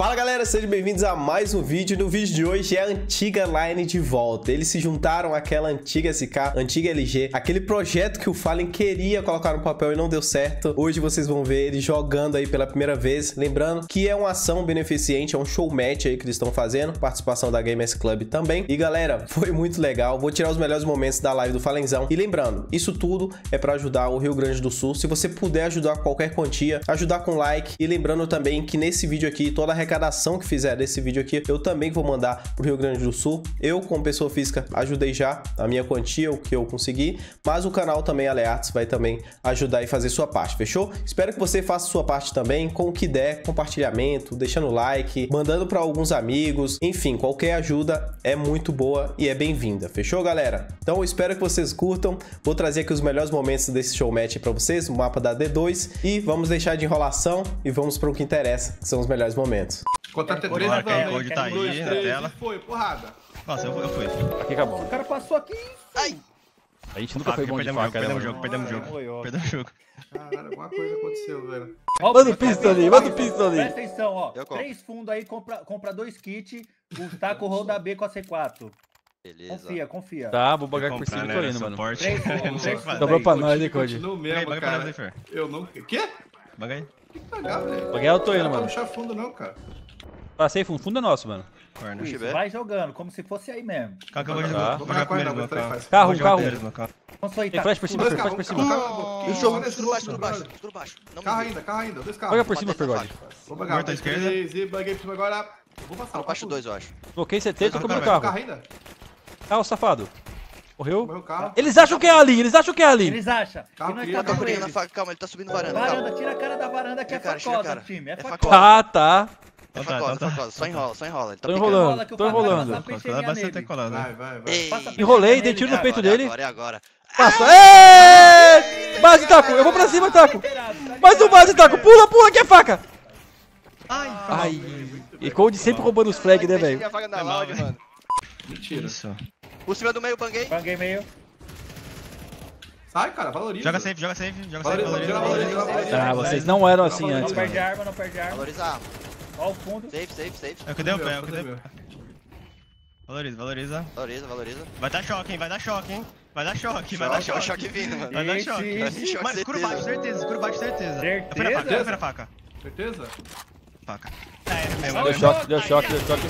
Fala galera, sejam bem-vindos a mais um vídeo. No vídeo de hoje é a antiga Line de volta. Eles se juntaram àquela antiga SK, antiga LG, aquele projeto que o Fallen queria colocar no papel e não deu certo. Hoje vocês vão ver eles jogando aí pela primeira vez. Lembrando que é uma ação beneficente, é um show match aí que eles estão fazendo, participação da Gamers Club também. E galera, foi muito legal. Vou tirar os melhores momentos da live do Falenzão. E lembrando, isso tudo é para ajudar o Rio Grande do Sul. Se você puder ajudar qualquer quantia, ajudar com like. E lembrando também que nesse vídeo aqui, toda a arrecadação que fizer desse vídeo aqui, eu também vou mandar pro Rio Grande do Sul. Eu, como pessoa física, ajudei já a minha quantia, o que eu consegui, mas o canal também, Aleartes, vai também ajudar e fazer sua parte, fechou? Espero que você faça sua parte também, com o que der, compartilhamento, deixando like, mandando para alguns amigos, enfim, qualquer ajuda é muito boa e é bem-vinda, fechou, galera? Então, eu espero que vocês curtam. Vou trazer aqui os melhores momentos desse show match para vocês, o mapa da D2 e vamos deixar de enrolação e vamos para o que interessa, que são os melhores momentos. Contar até três vamos, quem hein? pode tá dois, aí na três, tela. Foi, porrada. Nossa, eu, eu fui. Aqui acabou. O cara passou aqui. A gente nunca foi bom de perdemos o jogo, faca, né, perdemos o jogo, perdemos o jogo. ó. Perdemos o jogo. Caralho, alguma coisa aconteceu, velho. Manda o pistol ali, manda o pistol ali. Presta atenção, ó. Três fundos aí, compra, compra dois kits, o taco roda B com a C4. Beleza. Confia, confia. Tá, vou pagar por cima e né, tô era indo, mano. suporte. Três Não sei o que fundos. fazer. Sobrou pra nós, hein, Code? Continua Paga aí, mesmo, cara. Eu não... Quê? Paga aí. Tem que pagar, velho. Paguei, eu tô indo, Não mano. tá no chá fundo, não, cara. Passei fundo, fundo é nosso, mano. Corno. Isso, vai jogando, como se fosse aí mesmo. Calma que eu vou Tá. jogar. Vou primeiro no carro. Carro, no Tem tá. flash por cima, Fer, flash por cima. um. E jogo, esse escuro baixo, escuro baixo, Carro ainda, carro ainda. Dois Paga carros. por cima, Fergode. Vou pagar. Morto à esquerda. baguei por cima agora. Vou passar. Não, baixo dois, eu acho. Coloquei CT, tô Carro, com o carro, Carro carro. ainda? Carro safado. Morreu? Morreu o carro. Eles acham que é ali, eles acham que é ali. Eles acham Calma, tá faca, calma, ele tá subindo varanda. Varanda, tira a cara da varanda que é cara, facosa, cara. time. É É facosa. facosa. Tá, tá. É Então tá, facosa, tá. facosa. Só enrola, só enrola. Ele tá Tô picando. enrolando, tô enrolando. bastante colado. Vai, vai, vai. Enrolei, dei tiro no peito agora, dele. Agora, é agora. Passa. Êêêê! Base, Taco, eu vou pra cima, Taco. Tá Mais um base, Taco. Pula, pula, que é faca. Ai, Ai. E Code sempre roubando os flag, né, velho? Mano. Mentira. isso. Por cima do meio, banguei. Banguei meio. Sai, cara, valoriza. Joga safe, joga safe, joga safe, Valoriza, valoriza. valoriza, valoriza. valoriza. Ah, vocês não eram assim Não, antes, Não perde arma, não perde arma. Valoriza a arma. Ó o fundo. Safe, safe, safe. É o que deu é o que deu. Valoriza, valoriza. Valoriza, valoriza. Vai dar choque, hein, vai dar choque, hein. Vai dar choque, vai dar Choque, choque. choque vindo, mano. Vai dar choque. Vai vir choque, Mano, escuro baixo, certeza, escuro baixo, certeza. Certeza? Eu fui na faca, faca. Certeza? Faca. É, mesmo. Deu choque, deu choque, deu choque.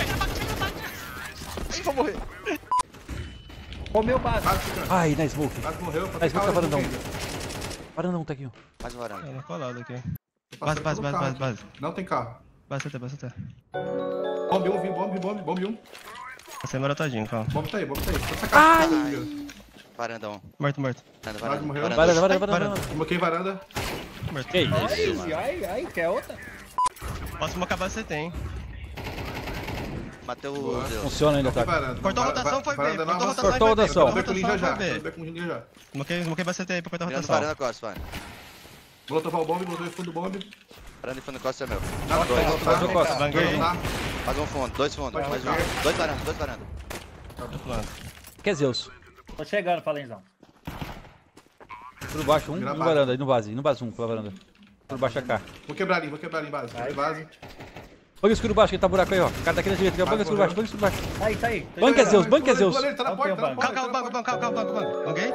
Ih, vou morrer. Comeu base. Ai, na smoke. Morreu. Na smoke tá varandão. Varandão, tá aqui, ó. Mais um varanda. É, colado aqui. Base, base, base, base, base. Não tem carro. Base CT. Bombe um, vim, bombe, bombe, bombe um. Você é marotadinho, calma. Bombe tá aí, bombe tá aí. Essa carro. Ai. Varandão. Morto, morto. Varanda, Quase morreu. varanda. Varanda, varanda, varanda. varanda. Varanda. Morto. Que isso, Ai, ai, ai, quer outra? Posso mocar base CT, hein. Matei o. Funciona ainda, tá? varanda. Cortou a rotação, foi varanda bem. não Cortou a rotação, Cortou a foi rotação. Cortou a Eu rotação, tô com ninja já. Moquei, moquei base CT aí pra cortar a rotação. varanda, Costa, vai. Vou lotovar o bombe, vou o fundo do bombe. Varanda e fundo Costa é meu. Nada, Dois. tá, tá. costa. Banguei. Tá. Mais um fundo, dois fundos, Vai, mais um. Dois varanda, dois varanda. Outro plano. Que é Zeus. Tô chegando, Falenzão. Por baixo, um, Vira no varanda, e no base, e no base um, pela varanda. Por baixo AK. Vou quebrar ali, vou quebrar ali em base. Vai. Base. Banca escuro baixo, que tá buraco aí, ó. O cara tá aqui na direita, banca escuro baixo, banca escuro baixo. Tá aí, tá aí. Banca é. Zeus, banca é Zeus. Tá na Não porta, tem tá na banco. porta. Calma, calma, tá calma, calma, banco. Banguei.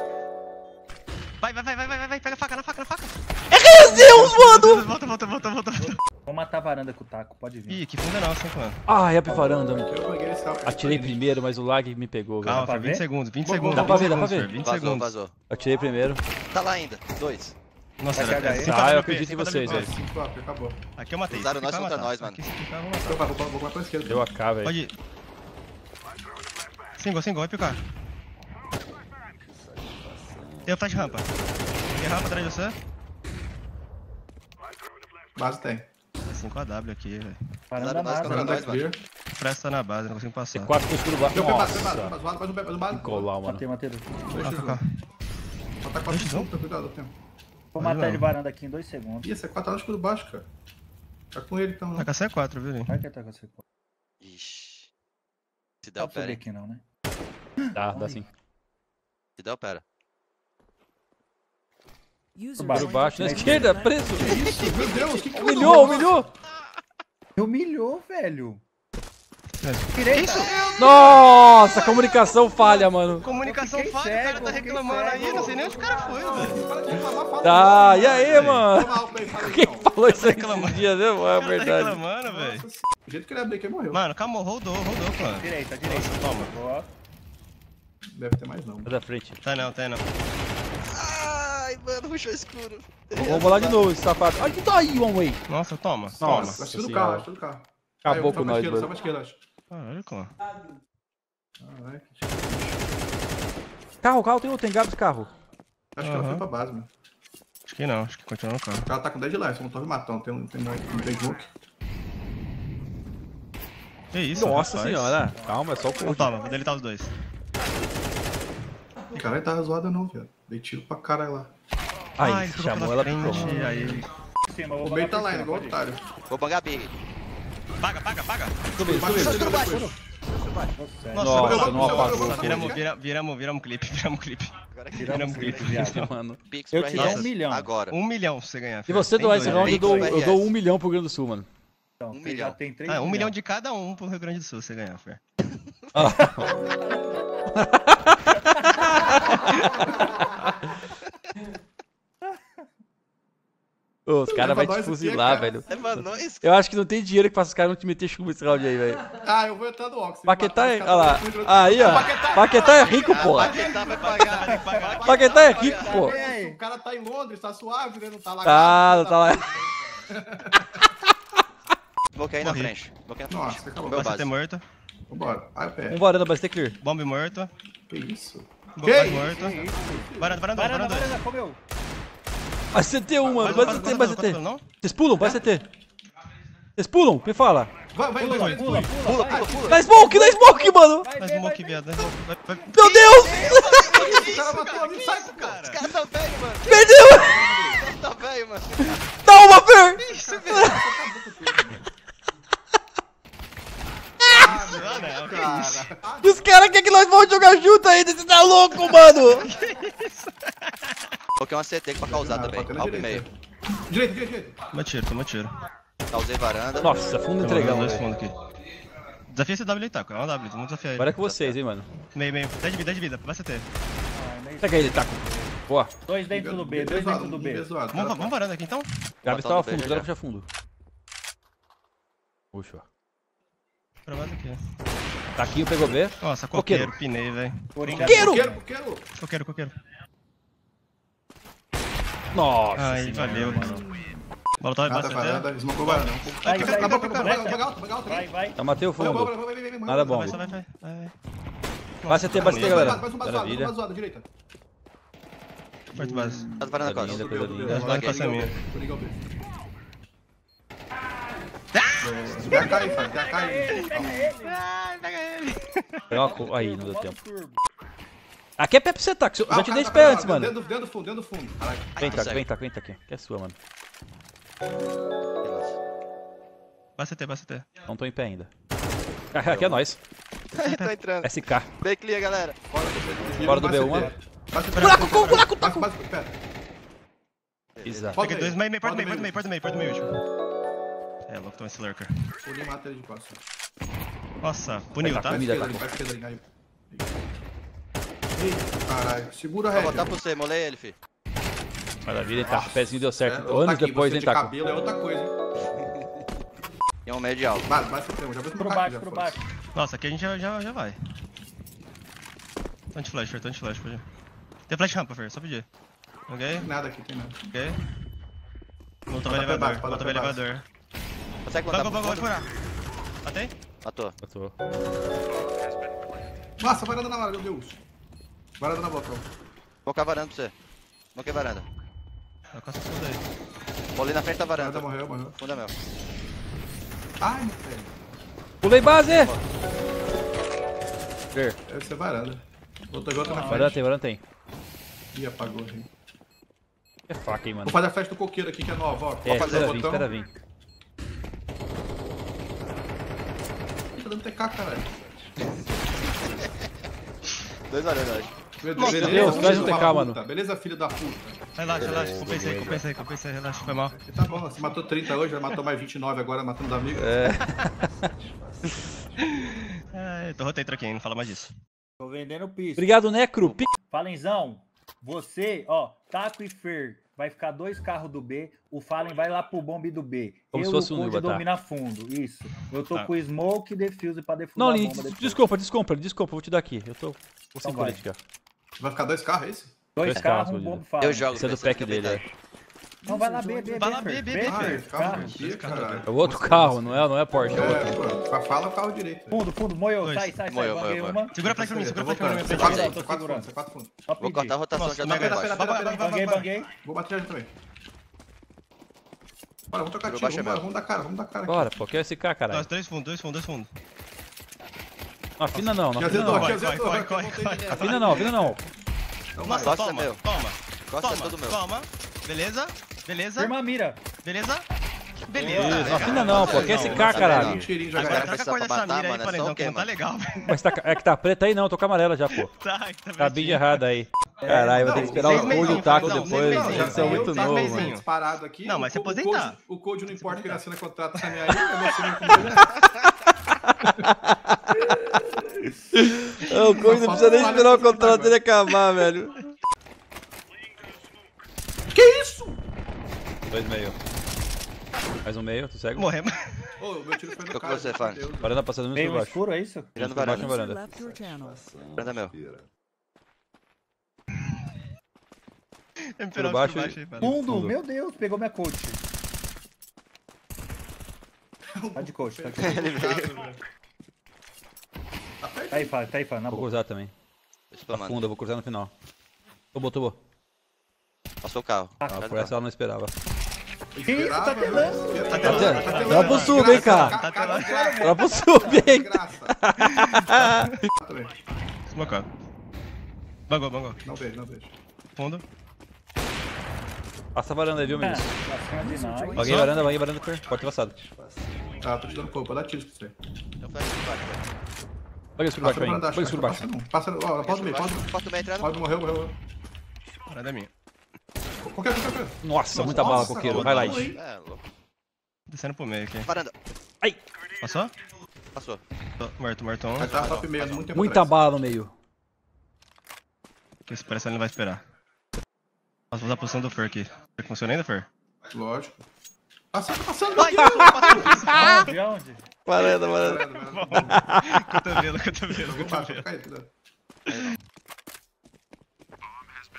Vai, vai, vai, vai, vai, vai, pega a faca, na faca, na faca. É Zeus, mano! Volta, volta, volta, volta, volta. Vou matar a varanda com o taco, pode vir. Ih, que fundo é nosso, hein, mano. Ai, up varanda. porta. Eu peguei esse carro. Atirei primeiro, mas o lag me pegou, velho. Calma, pra Fer, 20 ver? segundos, 20 Bom, bom, segundos. dá pra 20 ver, dá pra ver. Fer, 20 Vazou, segundos. vazou. Atirei primeiro. Tá lá ainda, dois. Nossa, Vai era Ah, eu acredito em vocês, velho. Acabou. Aqui eu matei. Usaram nós contra nós, mano. Vou vai, vou, pra esquerda. Deu AK, velho. Pode ir. Single, single, vai picar. Tem o flash rampa. Tem rampa atrás de você. Base tem. 5 AW aqui, velho. Varanda Usaram nós nada. contra Varanda nós, mano. clear. Presta na base, não consigo passar. C4 com escuro baixo. Pé base, pé base, Nossa. base. Mais um pé, mais um base. Colar, mano. Matei, matei. Deixa eu jogar. Só tá 4 segundos, cuidado, tempo. Vou matar não. ele varanda aqui em dois segundos. Ih, esse é 4 horas escuro baixo, cara. Tá com ele então, Tá né? com a C4, viu? Vai que tá com você. Ixi. Se Dá der, pra subir pera. aqui não, né? Dá, dá sim. Se der, pera. Por Por baixo, na esquerda, preso. Isso, meu Deus, que que Humilhou, humilhou. Humilhou, velho. Que Direita. Nossa, comunicação falha, mano. Comunicação falha, o cara cego, tá reclamando aí, cego. não sei nem onde o cara foi, velho. Tá, e aí, mano? Álcool aí, fala aí, Quem falou isso aí esses dias, né? mano? É tá verdade. reclamando, velho. O jeito que ele abriu aqui, morreu. Mano, calma, rodou, rodou, mano. Direita, direita. Toma. Deve ter mais não. Sai da frente. Tá não, tá não. Ai, mano, rushou escuro. Vamos rolar de novo esse safado. Ai, que tá aí, one way. Nossa, toma, Nossa. toma. Acho que do carro, acho que do carro. Acabou com nós, esquerda, Só mano. pra esquerda, acho. Caralho? Caralho. Carro, carro, tem outro, tem Gabs carro. Acho que ela foi pra base, mano. Acho que não, acho que continua no carro. O cara tá com 10 de life, não tô matão. Tem um, tem um, um big hook. Que isso, Nossa rapaz. senhora. Calma, é só o Então ponto. toma, vou deletar os dois. Caralho, tá zoada não, viado. Dei tiro pra caralho lá. Aí, Ai, chamou ela frente, pro Aí. O meio botar tá lá, cima, igual ir. otário. Vou bangar big. Paga, paga, paga. Só matei, escuro baixo. Nossa, não apagou. Viramos, viramos, viramos, viramos clipe, viramos clipe. Viramos clipe, viado. Mano. Eu tinha RS. um milhão. Agora. Um milhão pra você ganhar. Se filho. você doar esse round, eu dou, eu dou um milhão pro Rio Grande do Sul, mano. Então, Um milhão. tem três Ah, um milhão de cada um pro Rio Grande do Sul você ganhar, Fer. Ô, os caras Leva vão te aqui, fuzilar, cara. velho. É pra nós. Eu acho que não tem dinheiro que faça os caras não te meter chumbo esse round aí, velho. Ah, eu vou entrar no Ox. Paquetá é. Olha lá. Aí, ó. Paquetá é rico, porra. Paquetá vai pagar. Paquetá é rico, pô. O cara tá em Londres, tá suave, né? Não tá lá. Tá, não tá lá. Vou cair na frente. Vou cair na Nossa, frente. acabou. Basta ter base. morto. Vambora. Ai, pé. Um varanda, basta ter clear. Bomb morto. Que isso? Bomb Que morto. Varanda, varanda, Varanda, varanda. varanda, comeu. Vai CT um, mano. Vai, CT, vai, CT. não? Vocês pulam, vai CT. Vocês pulam, me fala. Vai, vai, Pula, vai, pula, pula. Dá smoke, dá smoke, mano. Vai, smoke, viado. Smoke. Meu Deus. O cara matou a mim, sai, Os cara. caras tá velho, mano. Perdeu. Os caras tá velho, mano. Dá uma, Fer. Isso, velho. Ah, não, que isso? Cara. E os caras querem que nós vamos jogar junto ainda. Você tá louco, mano. Coloquei uma CT pra causar Ah, também. na Alp meio. Direita, direita, direita. Toma tiro, toma tiro. Causei varanda. Nossa, fundo entregão, dois fundos aqui. Desafia esse W aí, Taco. É uma W, vamos desafiar ele. Agora é com vocês, hein, mano. Meio, meio. 10 de vida, 10 de vida. Vai CT. Ah, Pega ele, taco. Boa. Dois dentro do B, dois dentro do B. Zoado, Vamos, varanda aqui então? Gabs Botar tava no B fundo, já, cuidado já. puxa fundo. Puxa. Pra base aqui. Taquinho pegou B. Nossa, Coqueiro. coqueiro, pinei, velho. Coqueiro! Coqueiro, coqueiro. Coqueiro, coqueiro. Nossa Ai, senhora, valeu. mano. Bola tá Nada, base varanda. Smocou varanda. Vai, vai, vai, vai, Vai, vai. Já matei o Vai, vai, fundo. vai, vai, vai, vai, vai. Nada bom. Vai, vai, vai, vai. vai. Vai CT, vai CT, Vai, galera. Mais um baseado, mais Maravilha. um. Parte base. Tá varanda Coisa quase. linda, coisa linda. subiu. Vai, passa a minha. Coringa ao B. DK aí. Ai, pega ele. Pega co- Aí, não deu tempo. Aqui é pra você, taco. Eu já te dei tá pra antes, mano. Dentro, dentro do fundo, dentro do fundo. Caralho. Vem, taco, vem, taco, vem, taco. Que é sua, mano. Vai CT, vai CT. Não tô em pé ainda. Ah, Aqui é nós. Tô entrando. SK. Bem clear, galera. Fora do B1, Buraco, com buraco, taco. Exato. Dois, meio, meio, perto do meio, perto do meio, perto do meio, perto do meio último. É, louco, toma esse lurker. O Lee mata ele de costas. Nossa, puniu, Vai, tá? tá, Vai Comida, esquerda ali, vai esquerda aí. Ih, Caralho, segura a Vou rédea. botar pra você, molei ele, fi. Maravilha, hein, taco. Pezinho deu É, certo. outra Anos aqui, depois, hein, de taco. cabelo é outra coisa, hein. E um de alto. Base, base, já vou Pro baixo, pro baixo. Nossa, aqui a gente já, já, já vai. Tanto flash, Fer, tanto flash, pode ir. Tem flash rampa, Fer, só pedir. Ok, Nada aqui, tem nada. ok. Volta pro elevador, volta pro elevador. Consegue Vai, botar vai, vai, vai. Matei? Matou. Eu tô. Nossa, varanda na hora, meu Deus. Varanda na boca. ó. Vou colocar varanda pra você. Coloquei varanda. Tá com essa fundo aí. Molei na frente da Varanda varanda. morreu, morreu. Funda meu. Ai, meu velho. Pulei base! Fer, Deve ser varanda. Outra outra na varanda frente. tem, varanda tem. Ih, apagou. gente. É faca, hein, mano. Vou fazer a festa do coqueiro aqui, que é nova, ó. É, Vou fazer espera o vir, botão. espera vir. Tá dando TK, caralho. Dois varandas, acho. Meu Nossa, beleza, Deus, faz um TK, puta. mano. Beleza, filho da puta. Relaxa, relaxa. Compensei, compensei, compensei. Relaxa, foi mal. Tá bom, você matou 30 hoje, já matou mais 29 agora, matando os amigos. É, tô rotei troquinho, não fala mais disso. Tô vendendo piso. Obrigado, Necro. Falenzão, você, ó, Taco e Fer, vai ficar dois carros do B, o Fallen vai lá pro bombe do B. Como eu se fosse e um tá? domina fundo, isso. Eu tô Tá. com Smoke e Defuse pra defusar Não, a Lin, bomba depois. desculpa, desculpa, desculpa, vou te dar aqui. Eu tô com Então 5 vai. aqui, ó. Vai ficar dois carros, é esse? Dois Dois carros, carros, um bombe Fallen. Eu jogo. Esse é do pack dele, bem é. Não, vai lá, B, B, Vai lá, B, B, B, é, tá? É o outro carro, não é, não é Porsche, é outro. É, pô, fa- fala o carro direito. Fundo, fundo, moiou, Dois. sai, sai, sai. Segura a flex pra mim, segura a flex pra mim. Quatro fundos, você quatro fundos, Vou cortar a rotação, já tá pera, pera, Banguei, banguei. Vou bater já também. Bora, vamos trocar tiro, baixo vamos, vamos dar cara, vamos dar cara. aqui. Bora, pô, quer esse cara, caralho. Dois, dois fundos, dois fundos, dois fundos. Não afina não, não afina azedou, não. de- Afina não, afina não. Então Nossa, vai. Costa é toma, toma. É Toma, meu. toma. Beleza, beleza, Firma a mira. beleza. Beleza. não afina não, pô, quer esse cara, não, caralho. Agora troca a cor dessa mira aí, que não tá é só legal, velho. Mas tá, é que tá preta aí não, tô com amarela já, pô. Tá, tá Tá bem verdinho. errado aí. Caralho, vai ter que esperar o Code e o Taco depois. Eles são muito novos, mano. disparado aqui. Não, mas se aposentar. Code- O Code não importa que ele assina contrato sem nem aí, eu vou assinar com ele. O Code não precisa nem esperar o contrato dele acabar, velho. Que isso? Dois meio. Mais um meio, tu segue? Morremos. Ô, o meu tiro foi no Tô com cara. você, meu Fábio. Deus. Varanda passando muito Meio por baixo. escuro, é isso? Tirando Por baixo varanda. varanda. Varanda meu. Por baixo baixo aí. Fundo, Fundo. meu Deus, pegou minha coach. Tá de coach, tá de coach. Ele veio. Tá. Tá aí, Fábio, tá aí, Fábio, na Vou boa. cruzar também. Tá fundo, eu vou cruzar no final. Tobou, tobou. Passou o carro. Ah, por essa ela não esperava. Que isso, tá telando? Tá telando, tá tá telando. Dá pro sub, hein, cara. Ca- cara, Dá pro sub, hein. Smocado. Bangou, bangou. Não vejo, não vejo. Fundo. Passa a varanda aí, viu, Ah? Acima de nós. Alguém varanda, alguém varanda, per. Porta passada. Tá, tô te dando vou dar tiro pra você. Eu faço por baixo, velho. Pega escuro Passa baixo andar, Pega escuro baixo. passa ó, pode pode meio entrando. Pode, morreu, morreu. Parada minha. Qualquer, qualquer, qualquer. Nossa, muita bala, coqueiro. cara, Highlight. É, louco. Descendo pro meio aqui. Varanda. Passou? Passou. Tô Morto, morto um. Tá top meio, muito tempo Muita atrás. bala no meio. Que esse parece que ele não vai esperar. Posso usar a posição do Fer aqui. Será que funciona ainda, Fer? Lógico. Passando, passando. Ai, onde? Varanda, varanda. cotovelo, cotovelo, cotovelo.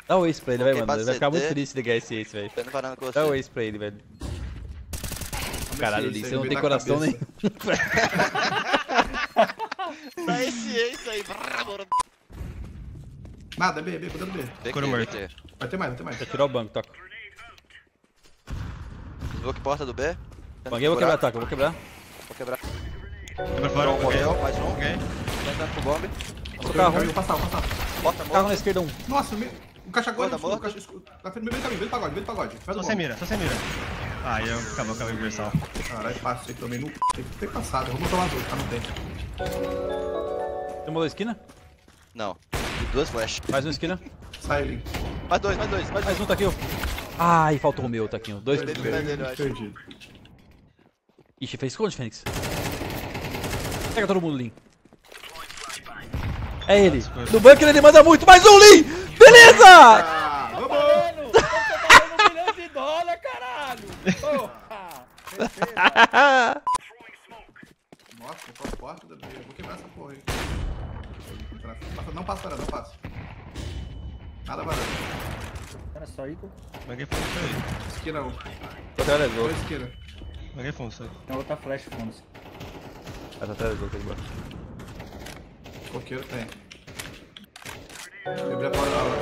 Dá o ace pra ele, vai, mano. Ele vai ficar muito feliz se ligar esse ace, velho. Dá o você. ace pra ele, velho. Caralho, Lee, você não tem coração cabeça. nem. Dá esse ace aí. bravo. Nada, B, B, cuidado B. Coro morto. Vai ter mais, vai ter mais. Vai tirar o banco, toca. Smoke porta do B. Banguei, vou quebrar, toca, vou quebrar. Vou quebrar. Quebra fora. Um morreu, mais um. Ok. Tá entrando pro bombe. Passa o carro. Caminho, passar, passar. Porta Carro na esquerda, um. Nossa, o me- o caixa agora, o caixa escuro. Tá frente do meio do caminho, meio do pagode, meio do pagode. Faz o Só sem mira, só sem mira. Ah, eu acabou com a universal. Caralho, passei também. Não tem que ter passado. Vamos tomar dois, tá? Não tem. Demolou a esquina? Não. Duas flash. Mais uma esquina. Sai ali. Mais dois, mais dois, mais Mais um, tá aqui, ó. Ai, faltou o meu, tá aqui, ó. Dois. Eu acho. Perdido. Ixi, fez esconde, Fênix. Pega todo mundo, Lin. É ele. No bunker ele manda muito. Mais um, Lin! Beleza! Ah, vamos! Tô pagando um milhão de dólares, caralho! Porra! Nossa, eu tô porta da B. Eu vou quebrar essa porra aí. Não passa, não passa. Nada varanda. Era só Ico. Banguei fundo isso aí. Esquina, um. Tô atrás do dois esquina. Banguei fundo aí. Tem outra flash fundo. Ah, tá atrás do outro. ali, Coqueiro tem. Quebrei a porta da aula.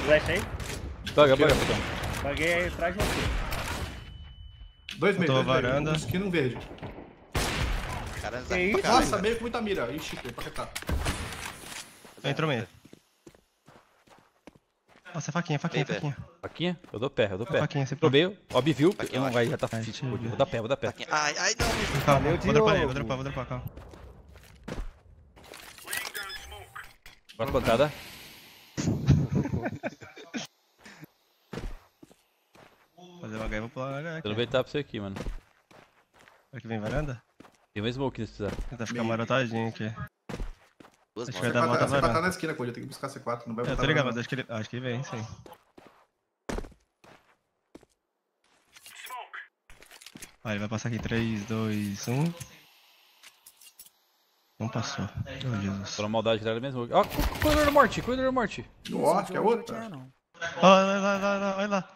Meio. Quer flash aí? Paga, paga, então. Paguei aí atrás de você. Dois meio, dois meio. varanda. Um esquina um verde. Caralho, Que isso? Nossa, meio com muita mira. Ixi, foi pra cá. Entrou meio. Nossa, é faquinha, faquinha, Vem, faquinha. Faquinha? Eu dou pé, eu dou pé. Faquinha, você Tô meio, ó, viu? Aqui Eu não embaixo. vai, já tá tira. Vou dar pé, vou dar pé. Ai, ai, não. Calma, Valeu, vou dropar Diogo. vou dropar, vou dropar, calma. Bora plantada. Fazer uma H, vou pular na H Vou aqui. aproveitar pra você aqui, mano. Será que vem varanda? Tem mais smoke se precisar. Tentar ficar marotadinho aqui. Duas Acho que vai dar C4 volta tá- C4 tá varanda. na esquina, Code. Tem que buscar C4, não vai Eu botar tô ligado, varanda. mas acho que ele, acho que vem, sim. Vai, ele vai passar aqui 3, 2, 1. Não passou. Oh, Jesus. Na maldade dela mesmo. Ó, co- corredor da morte, corredor da morte. No Orc, é outra. Ó, vai lá, vai lá, vai lá.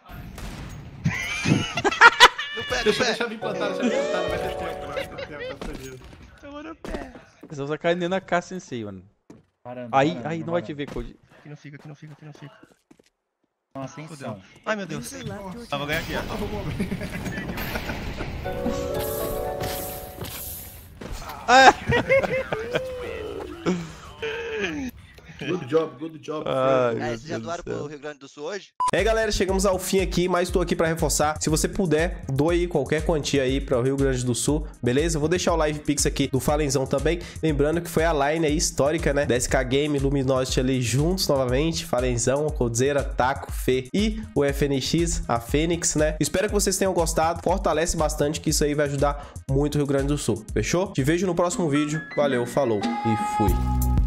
No pé, no Deixa, pé. deixa eu vir plantar, deixa eu vir plantar. Não vai ter tempo, não vai ter tempo. Tá fudido. Tomou no pé. Vão sacar nem na K sensei, mano. Varanda, Aí, varanda, aí não vai varanda. te ver, Code. Aqui não fica, aqui não fica, aqui não fica. Não, atenção. Ai, meu Deus. Ah, vou ganhar aqui, ó. 哎。Good job, good job. Ai, É, vocês já doaram pro Rio Grande do Sul hoje? É, galera, chegamos ao fim aqui, mas estou aqui para reforçar. Se você puder, doe qualquer quantia aí para o Rio Grande do Sul, beleza? Eu vou deixar o Live Pix aqui do Falenzão também. Lembrando que foi a line aí histórica, né? Da SK Game, Luminosity ali juntos novamente. Falenzão, Coldzera, Taco, Fê e o FNX, a Fênix, né? Espero que vocês tenham gostado. Fortalece bastante que isso aí vai ajudar muito o Rio Grande do Sul. Fechou? Te vejo no próximo vídeo. Valeu, falou e fui.